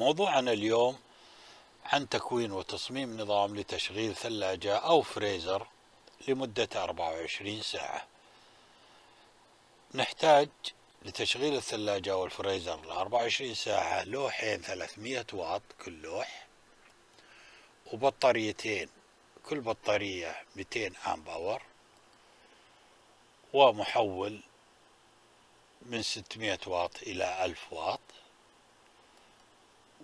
موضوعنا اليوم عن تكوين وتصميم نظام لتشغيل ثلاجة أو فريزر لمدة 24 ساعة. نحتاج لتشغيل الثلاجة والفريزر ل 24 ساعة لوحين 300 واط كل لوح وبطاريتين كل بطارية 200 أم باور ومحول من 600 واط إلى 1000 واط.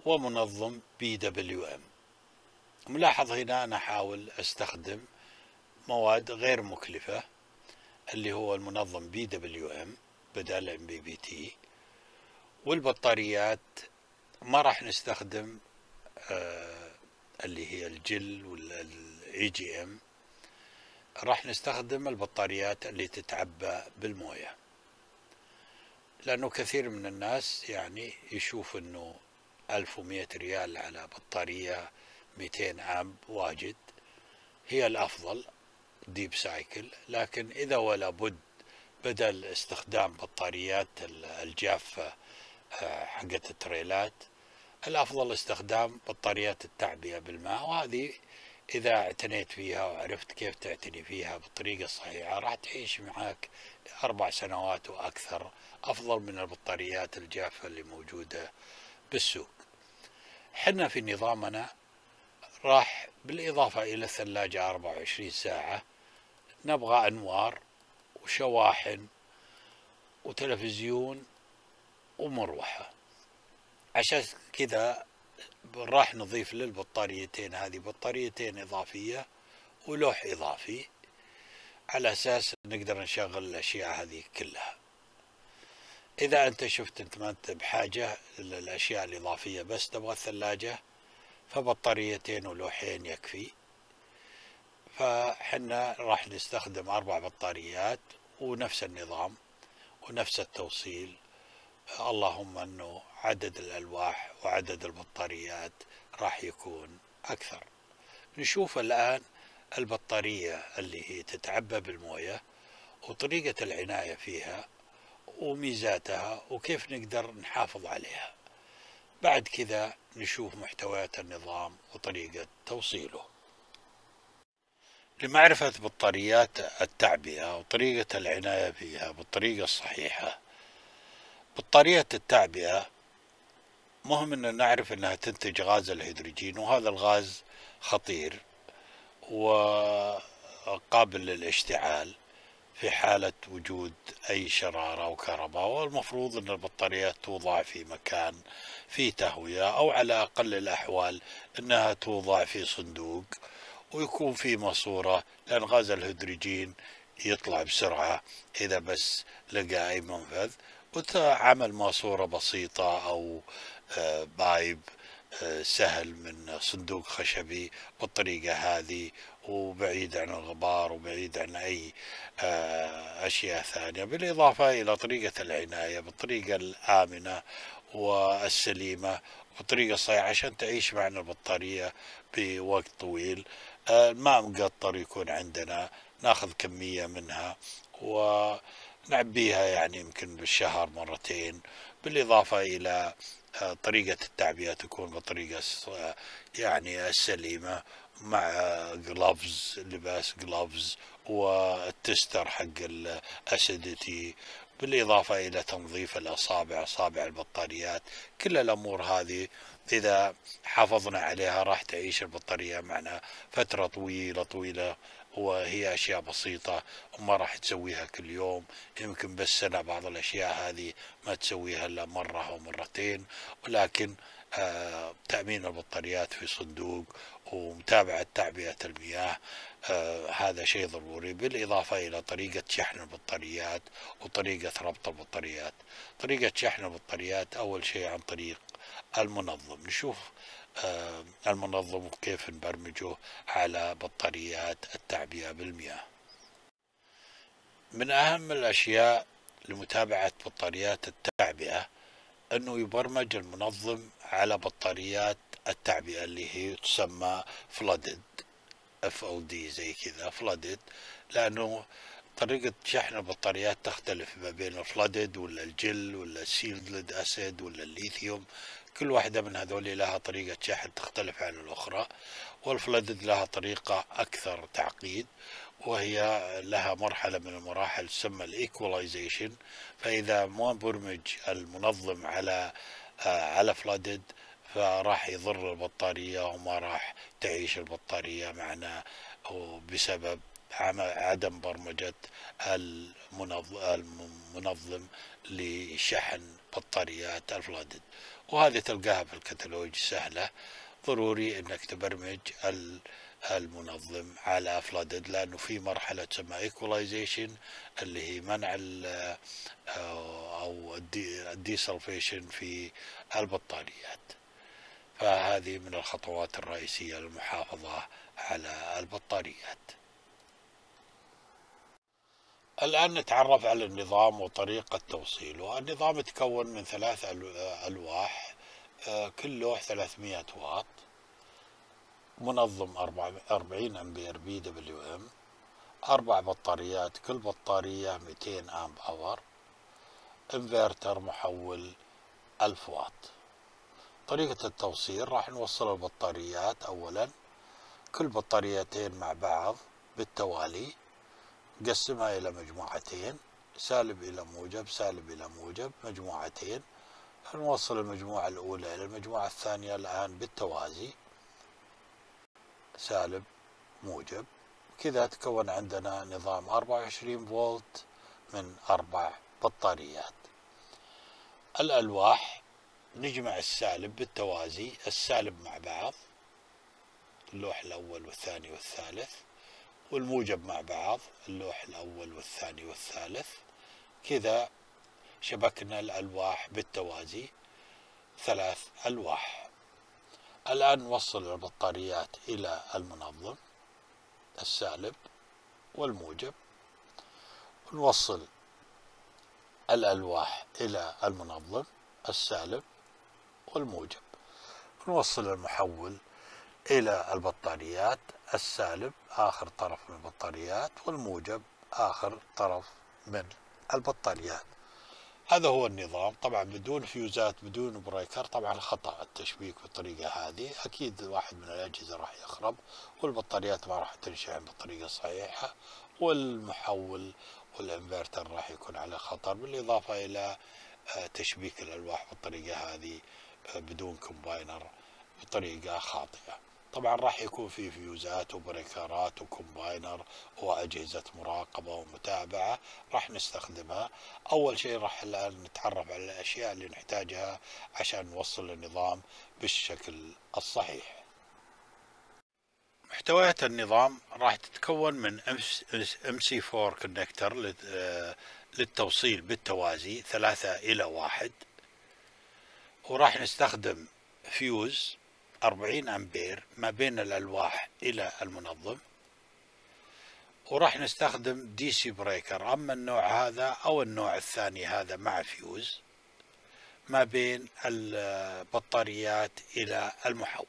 ومنظم PWM. ملاحظ هنا أنا أحاول أستخدم مواد غير مكلفة اللي هو المنظم PWM بدل MPPT. والبطاريات ما راح نستخدم آه اللي هي ال gel وال AGM. راح نستخدم البطاريات اللي تتعبى بالموية. لأنه كثير من الناس يعني يشوف إنه 1100 ريال على بطارية 200 amp واجد. هي الأفضل deep cycle لكن إذا ولا بد بدل استخدام بطاريات الجافة آه، حقت التريلات الأفضل استخدام بطاريات التعبئة بالماء. وهذه إذا اعتنيت فيها وعرفت كيف تعتني فيها بالطريقة الصحيحة راح تعيش معك أربع سنوات وأكثر. أفضل من البطاريات الجافة اللي موجودة بالسوق. حنا في نظامنا راح بالإضافة إلى الثلاجة 24 ساعة نبغى أنوار وشواحن وتلفزيون ومروحة. عشان كذا راح نضيف للبطاريتين هذه بطاريتين إضافية ولوح إضافي على أساس نقدر نشغل الأشياء هذه كلها. إذا أنت شفت أنت ما أنت بحاجة للأشياء الإضافية بس تبغى الثلاجة فبطاريتين ولوحين يكفي. فحنا راح نستخدم أربع بطاريات ونفس النظام ونفس التوصيل. اللهم أنه عدد الألواح وعدد البطاريات راح يكون أكثر. نشوف الآن البطارية اللي هي تتعبى بالموية وطريقة العناية فيها. وميزاتها وكيف نقدر نحافظ عليها. بعد كذا نشوف محتويات النظام وطريقة توصيله. لمعرفة بطاريات التعبئة وطريقة العناية فيها بالطريقة الصحيحة بطارية التعبئة مهم أن نعرف أنها تنتج غاز الهيدروجين وهذا الغاز خطير وقابل للاشتعال. في حالة وجود أي شرارة أو كهرباء والمفروض أن البطاريات توضع في مكان فيه تهوية أو على أقل الأحوال أنها توضع في صندوق ويكون في ماسورة لأن غاز الهيدروجين يطلع بسرعة إذا بس لقى أي منفذ وتعمل ماسورة بسيطة أو آه، بايب آه، سهل من صندوق خشبي بالطريقة هذه وبعيد عن الغبار وبعيد عن أي آه، أشياء ثانية بالإضافة إلى طريقة العناية بالطريقة الآمنة والسليمة بالطريقة الصحيحة عشان تعيش معنا البطارية بوقت طويل. آه، الماء مقطر يكون عندنا ناخذ كمية منها ونعبيها يعني يمكن بالشهر مرتين. بالإضافة إلى آه، طريقة التعبئة تكون بالطريقة يعني السليمة مع gloves لباس gloves وال tester حق ال acidity بالإضافة إلى تنظيف الأصابع أصابع البطاريات كل الأمور هذه إذا حافظنا عليها راح تعيش البطارية معنا فترة طويلة طويلة وهي أشياء بسيطة وما راح تسويها كل يوم. يمكن بس سنة بعض الأشياء هذه ما تسويها إلا مرة أو مرتين ولكن تأمين البطاريات في صندوق ومتابعة تعبئة المياه آه هذا شيء ضروري بالإضافة إلى طريقة شحن البطاريات وطريقة ربط البطاريات طريقة شحن البطاريات أول شيء عن طريق المنظم. نشوف آه المنظم وكيف نبرمجه على بطاريات التعبئة بالمياه. من أهم الأشياء لمتابعة بطاريات التعبئة أنه يبرمج المنظم على بطاريات التعبئة اللي هي تسمى flooded F O D زي كذا flooded لأنه طريقة شحن البطاريات تختلف ما بين ال flooded ولا الجل ولا ال sealed acid ولا الليثيوم كل واحدة من هذول لها طريقة شحن تختلف عن الأخرى وال flooded لها طريقة أكثر تعقيد وهي لها مرحلة من المراحل تسمى ال equalization فإذا ما برمج المنظم على على فلدد فراح يضر البطارية وما راح تعيش البطارية معنا بسبب عدم برمجة المنظم لشحن بطاريات الفلادد. وهذه تلقاها في الكتالوج سهلة. ضروري إنك تبرمج المنظم على فلادد لأنه في مرحلة تسمى ايكولايزيشن اللي هي منع أو الديسلفيشن في البطاريات فهذه من الخطوات الرئيسية للمحافظة على البطاريات الآن نتعرف على النظام وطريقة توصيله. النظام يتكون من ثلاث ألواح. آه، كل لوح 300 واط. منظم 40 أمبير PWM. أربع بطاريات. كل بطارية 200 amp hour inverter محول 1000 واط. طريقة التوصيل راح نوصل البطاريات. أولا كل بطاريتين مع بعض بالتوالي نقسمها إلى مجموعتين سالب إلى موجب سالب إلى موجب مجموعتين. نوصل المجموعة الأولى إلى المجموعة الثانية الآن بالتوازي سالب موجب. كذا تكون عندنا نظام 24 فولت من أربع بطاريات. الألواح نجمع السالب بالتوازي السالب مع بعض اللوح الأول والثاني والثالث والموجب مع بعض اللوح الأول والثاني والثالث. كذا شبكنا الألواح بالتوازي ثلاث ألواح. الآن نوصل البطاريات إلى المنظم السالب والموجب. نوصل الألواح إلى المنظم السالب والموجب. نوصل المحول إلى البطاريات السالب آخر طرف من البطاريات والموجب آخر طرف من البطاريات. هذا هو النظام. طبعا بدون فيوزات بدون breaker طبعا خطأ التشبيك بالطريقة هذه. أكيد واحد من الأجهزة راح يخرب والبطاريات ما راح تنشحن بالطريقة الصحيحة والمحول والانفرتر راح يكون على خطر بالإضافة إلى آه، تشبيك الألواح بالطريقة هذه آه، بدون combiner بطريقة خاطئة. طبعا راح يكون في فيوزات وبريكارات و combiner وأجهزة مراقبة ومتابعة راح نستخدمها. أول شيء راح الآن نتعرف على الأشياء اللي نحتاجها عشان نوصل النظام بالشكل الصحيح. محتويات النظام راح تتكون من MC 4 connector للتوصيل بالتوازي ثلاثة إلى واحد. وراح نستخدم فيوز 40 أمبير ما بين الألواح إلى المنظم. وراح نستخدم DC breaker أما النوع هذا أو النوع الثاني هذا مع فيوز ما بين البطاريات إلى المحول.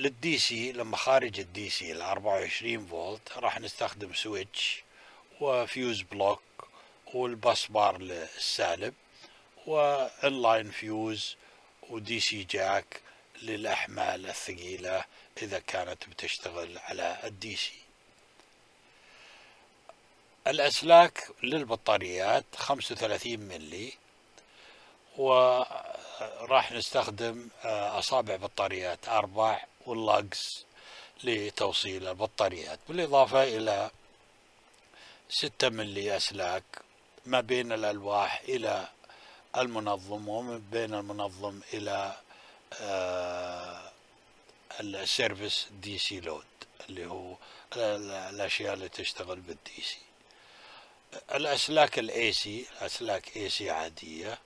لل DC لما خارج ال DC ل 24 فولت راح نستخدم switch و fuse block وال bus bar للسالب و inline fuse و DC jack للأحمال الثقيلة إذا كانت بتشتغل على ال DC الأسلاك للبطاريات 35 ملي وراح نستخدم آه، أصابع بطاريات أربع وال lugs لتوصيل البطاريات بالإضافة إلى 6 ملي أسلاك ما بين الألواح إلى المنظم ومن بين المنظم إلى آه، ال service DC load اللي هو الأشياء اللي تشتغل بال DC. الأسلاك ال AC أسلاك AC عادية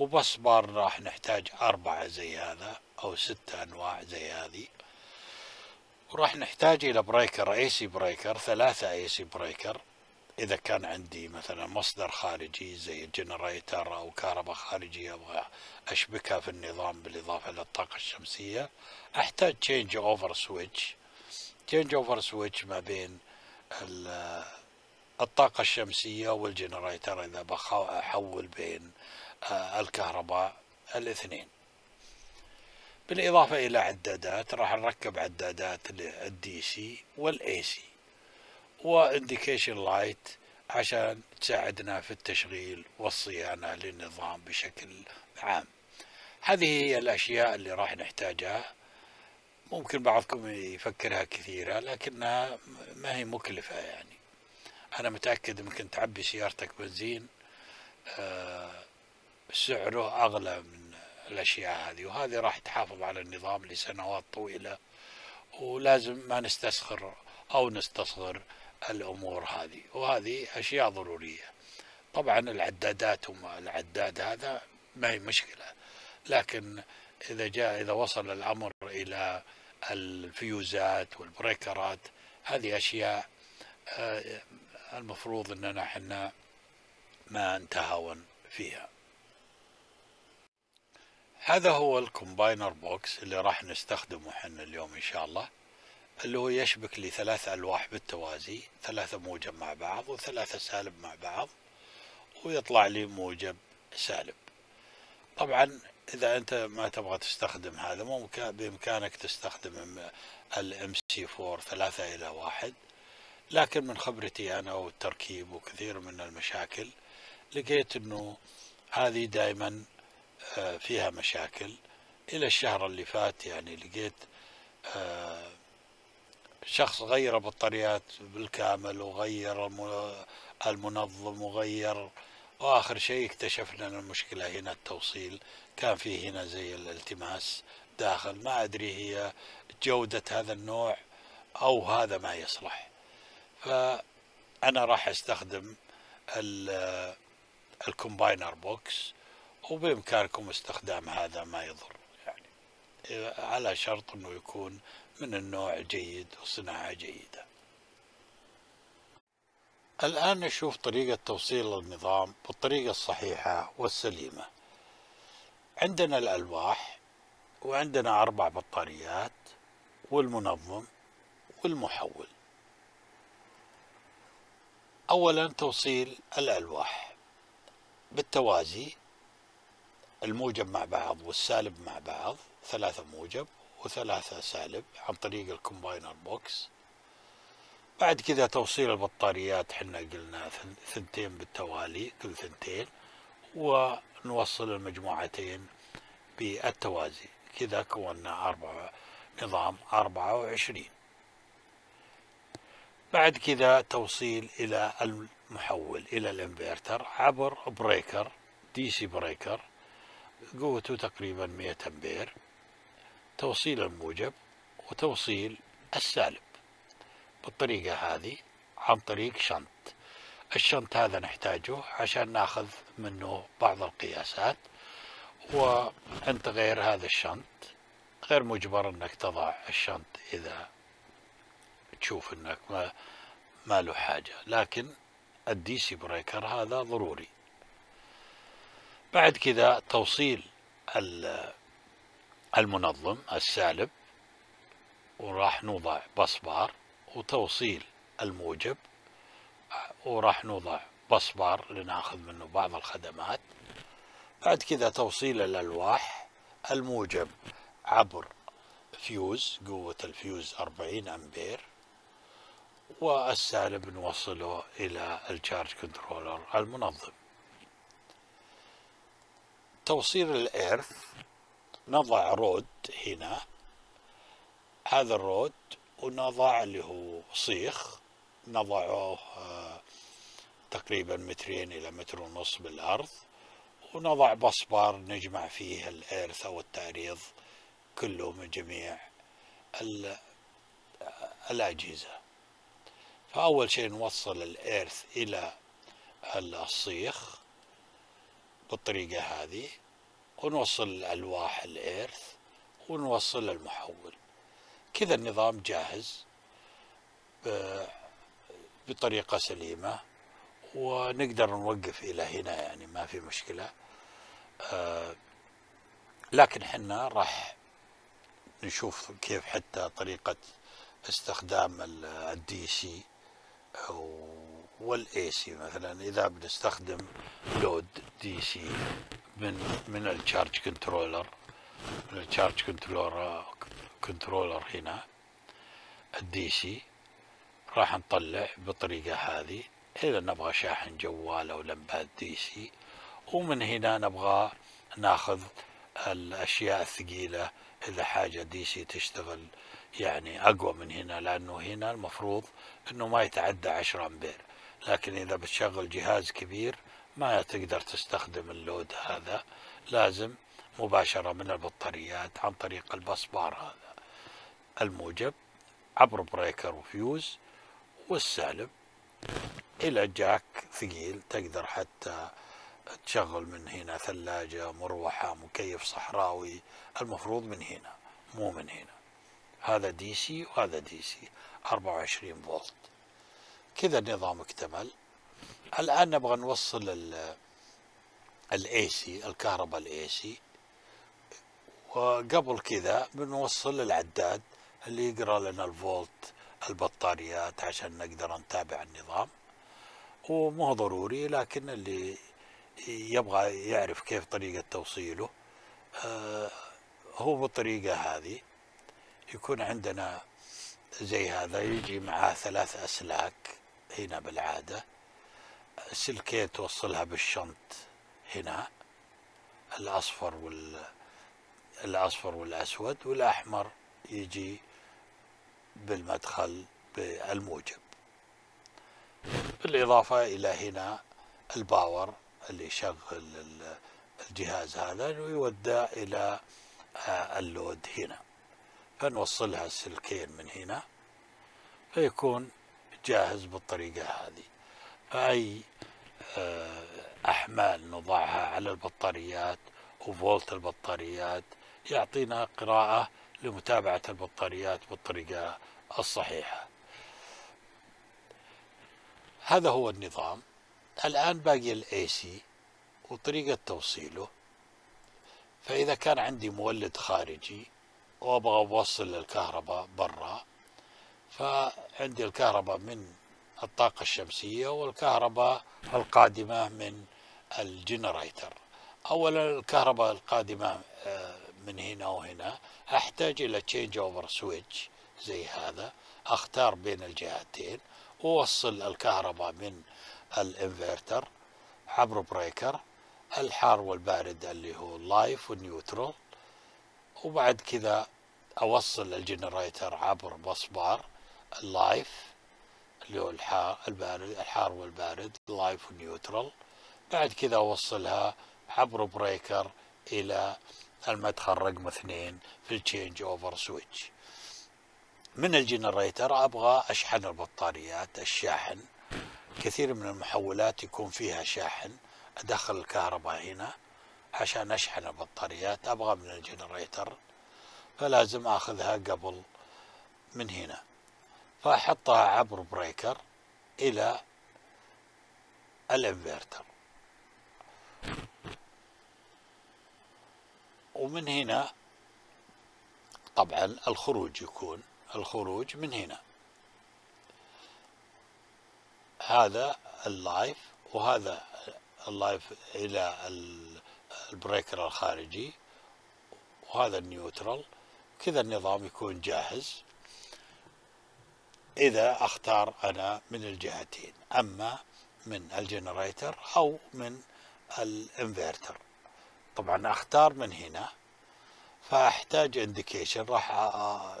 و busbar راح نحتاج أربعة زي هذا. أو ستة أنواع زي هذه. وراح نحتاج إلى breaker AC breaker ثلاثة AC breaker إذا كان عندي مثلا مصدر خارجي زي generator أو كهرباء خارجية أبغى أشبكها في النظام بالإضافة للطاقة الشمسية أحتاج changeover switch changeover switch ما بين الطاقة الشمسية وال generator إذا بحول بين آه، الكهرباء الاثنين. بالإضافة إلى عدادات راح نركب عدادات ال DC وال AC و indication light عشان تساعدنا في التشغيل والصيانة للنظام بشكل عام. هذه هي الأشياء اللي راح نحتاجها. ممكن بعضكم يفكرها كثيرة لكنها ما هي مكلفة يعني. أنا متأكد ممكن تعبي سيارتك بنزين آه، سعره أغلى من الأشياء هذه وهذه راح تحافظ على النظام لسنوات طويلة ولازم ما نستسخر أو نستصغر الأمور هذه وهذه أشياء ضرورية. طبعا العدادات العداد هذا ما هي مشكلة لكن إذا جاء إذا وصل الأمر إلى الفيوزات والبريكرات هذه أشياء آه، المفروض أننا إحنا ما نتهاون فيها. هذا هو ال combiner box اللي راح نستخدمه إحنا اليوم إن شاء الله اللي هو يشبك لي ثلاث ألواح بالتوازي ثلاثة موجب مع بعض وثلاثة سالب مع بعض ويطلع لي موجب سالب. طبعا إذا أنت ما تبغى تستخدم هذا ممكن بإمكانك تستخدم الام سي 4 ثلاثة إلى واحد. لكن من خبرتي أنا والتركيب وكثير من المشاكل لقيت أنه هذه دائما فيها مشاكل. إلى الشهر اللي فات يعني لقيت آه، شخص غير بطاريات بالكامل وغير المنظم وغير وآخر شيء اكتشفنا إن المشكلة هنا التوصيل. كان فيه هنا زي الالتماس داخل. ما أدري هي جودة هذا النوع أو هذا ما يصلح. فأنا راح أستخدم ال combiner box. وبإمكانكم استخدام هذا ما يضر يعني على شرط إنه يكون من النوع جيد وصناعة جيدة. الآن نشوف طريقة توصيل النظام بالطريقة الصحيحة والسليمة. عندنا الألواح وعندنا أربع بطاريات والمنظم والمحول. أولا توصيل الألواح بالتوازي الموجب مع بعض والسالب مع بعض ثلاثة موجب وثلاثة سالب عن طريق ال combiner box. بعد كذا توصيل البطاريات حنا قلنا ثنتين بالتوالي كل ثنتين ونوصل المجموعتين بالتوازي. كذا كونا أربعة نظام أربعة وعشرين. بعد كذا توصيل إلى المحول إلى الإنفرتر عبر breaker DC breaker قوته تقريبا 100 أمبير توصيل الموجب وتوصيل السالب. بالطريقة هذه عن طريق shunt. ال shunt هذا نحتاجه عشان ناخذ منه بعض القياسات وأنت غير هذا ال shunt غير مجبر إنك تضع ال shunt إذا تشوف إنك ما, ما له حاجة. لكن ال DC breaker هذا ضروري. بعد كذا توصيل المنظم السالب وراح نوضع busbar وتوصيل الموجب وراح نوضع busbar لناخذ منه بعض الخدمات. بعد كذا توصيل الألواح الموجب عبر فيوز قوة الفيوز 40 أمبير والسالب نوصله إلى ال charge controller المنظم. توصيل الإيرث نضع رود هنا. هذا الرود ونضع اللي هو صيخ. نضعه آه، تقريبا مترين إلى متر ونص بالأرض ونضع بصبار نجمع فيه الإيرث أو التعريض كله من جميع الأجهزة. فأول شيء نوصل الإيرث إلى الصيخ. بالطريقة هذه ونوصل الألواح الإيرث ونوصل المحول كذا النظام جاهز بطريقة سليمة ونقدر نوقف إلى هنا يعني ما في مشكلة. آه، لكن حنا راح نشوف كيف حتى طريقة استخدام الدي سي وال AC مثلا. إذا بنستخدم load DC من من ال charge controller من ال charge controller controller هنا. ال DC راح نطلع بالطريقة هذه. إذا نبغى شاحن جوال أو لمبات DC ومن هنا نبغى ناخذ الأشياء الثقيلة. إذا حاجة DC تشتغل يعني أقوى من هنا لأنه هنا المفروض أنه ما يتعدى 10 أمبير. لكن إذا بتشغل جهاز كبير ما تقدر تستخدم ال load هذا. لازم مباشرة من البطاريات عن طريق ال busbar هذا. الموجب عبر breaker و fuse والسالب إلى jack ثقيل تقدر حتى تشغل من هنا ثلاجة مروحة مكيف صحراوي المفروض من هنا مو من هنا. هذا DC وهذا DC 24 فولت. كذا النظام اكتمل الآن نبغى نوصل الاي سي الكهرباء الاي سي وقبل كذا بنوصل العداد اللي يقرأ لنا الفولت البطاريات عشان نقدر نتابع النظام. ومو ضروري لكن اللي يبغى يعرف كيف طريقة توصيله آه، هو بالطريقة هذه. يكون عندنا زي هذا يجي معاه ثلاث أسلاك. هنا بالعادة. سلكين توصلها بالشنط هنا الأصفر وال الأصفر والأسود والأحمر يجي بالمدخل بالموجب. بالإضافة إلى هنا ال power اللي يشغل الجهاز هذا ويودى إلى آه، ال load هنا. فنوصلها السلكين من هنا. فيكون جاهز بالطريقة هذه. فأي آه، أحمال نضعها على البطاريات وفولت البطاريات يعطينا قراءة لمتابعة البطاريات بالطريقة الصحيحة. هذا هو النظام. الآن باقي ال AC وطريقة توصيله. فإذا كان عندي مولد خارجي وأبغى أوصل الكهرباء برا فعندي الكهرباء من الطاقة الشمسية والكهرباء القادمة من ال generator. أولا الكهرباء القادمة آه، من هنا وهنا. أحتاج إلى change over switch زي هذا. أختار بين الجهتين. ووصل الكهرباء من الإنفرتر عبر breaker الحار والبارد اللي هو ال live وال neutral وبعد كذا أوصل ال generator عبر مصبار ال live اللي هو الحار البارد الحار والبارد live و neutral بعد كذا أوصلها عبر breaker إلى المدخل رقم اثنين في ال change over switch من ال generator أبغى أشحن البطاريات الشاحن. كثير من المحولات يكون فيها شاحن. أدخل الكهرباء هنا عشان أشحن البطاريات. أبغى من ال generator. فلازم آخذها قبل من هنا. فاحطها عبر breaker إلى الإنفرتر. ومن هنا طبعا الخروج يكون الخروج من هنا. هذا ال live وهذا ال live إلى ال breaker الخارجي وهذا ال neutral. كذا النظام يكون جاهز. إذا أختار أنا من الجهتين أما من ال generator أو من الإنفرتر. طبعا أختار من هنا فأحتاج indication راح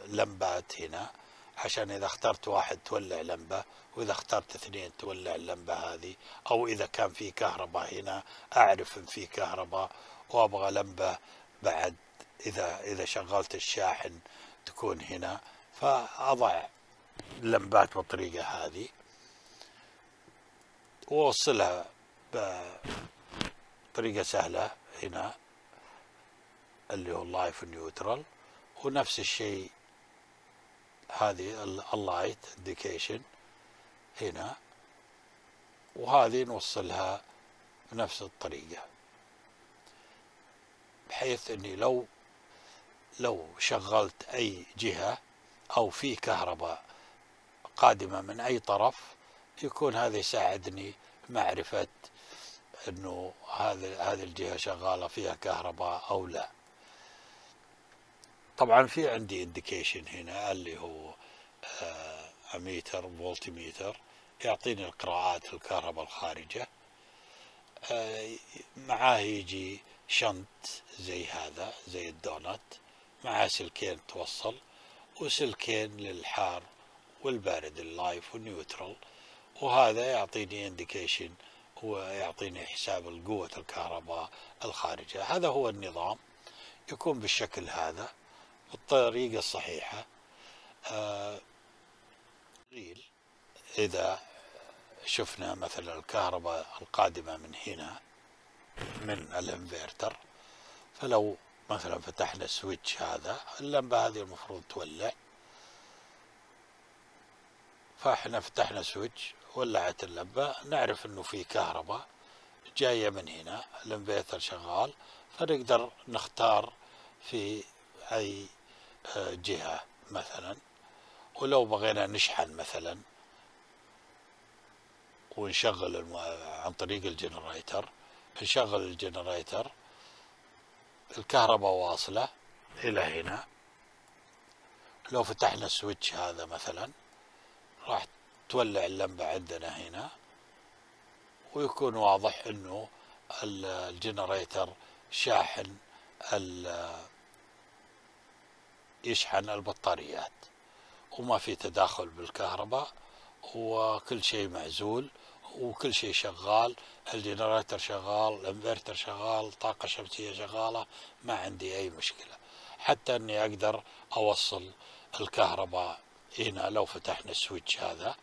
لمبات هنا عشان إذا اخترت واحد تولع لمبة وإذا اخترت اثنين تولع اللمبة هذه أو إذا كان في كهرباء هنا أعرف إن في كهرباء وأبغى لمبة بعد إذا إذا شغلت الشاحن تكون هنا فأضع لمبات بالطريقة هذه. وأوصلها بطريقة سهلة هنا اللي هو ال live neutral ونفس الشيء هذه ال light indication هنا. وهذه نوصلها بنفس الطريقة. بحيث إني لو لو شغلت أي جهة أو في كهرباء قادمة من أي طرف يكون هذا يساعدني معرفة أنه هذه هذه الجهة شغالة فيها كهرباء أو لا. طبعا في عندي indication هنا اللي هو ammeter volt meter يعطيني القراءات الكهرباء الخارجة. آه، معاه يجي shunt زي هذا زي الدونات. مع سلكين توصل وسلكين للحار والبارد ال live وال neutral وهذا يعطيني indication ويعطيني حساب القوة الكهرباء الخارجة هذا هو النظام يكون بالشكل هذا بالطريقة الصحيحة. آه إذا شفنا مثلا الكهرباء القادمة من هنا من الإنفرتر فلو مثلا فتحنا ال switch هذا اللمبة هذه المفروض تولع. فاحنا فتحنا switch ولعت اللمبة نعرف إنه في كهرباء جاية من هنا الانفرتر شغال فنقدر نختار في أي آه، جهة مثلا. ولو بغينا نشحن مثلا ونشغل الم... عن طريق ال generator نشغل ال generator الكهرباء واصلة إلى هنا. لو فتحنا ال switch هذا مثلا راح تولع اللمبة عندنا هنا ويكون واضح إنه ال generator شاحن يشحن البطاريات وما في تداخل بالكهرباء وكل شيء معزول وكل شيء شغال ال generator شغال الإنفرتر شغال طاقة شمسية شغالة ما عندي أي مشكلة. حتى أني أقدر أوصل الكهرباء هنا لو فتحنا ال switch هذا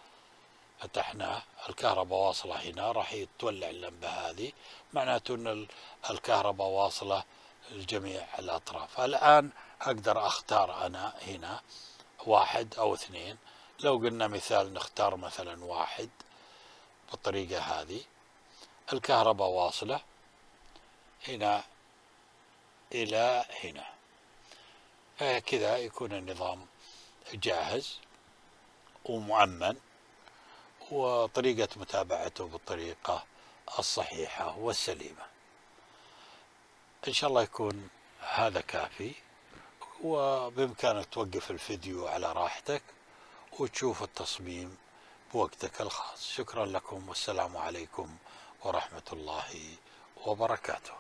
فتحناه الكهرباء واصلة هنا راح يتولع اللمبة هذه. معناته أن الكهرباء واصلة لجميع الأطراف. الآن أقدر أختار أنا هنا واحد أو اثنين. لو قلنا مثال نختار مثلا واحد بالطريقة هذه. الكهرباء واصلة هنا إلى هنا. فكذا يكون النظام جاهز ومؤمن وطريقة متابعته بالطريقة الصحيحة والسليمة. إن شاء الله يكون هذا كافي وبإمكانك توقف الفيديو على راحتك وتشوف التصميم بوقتك الخاص. شكرا لكم والسلام عليكم ورحمة الله وبركاته.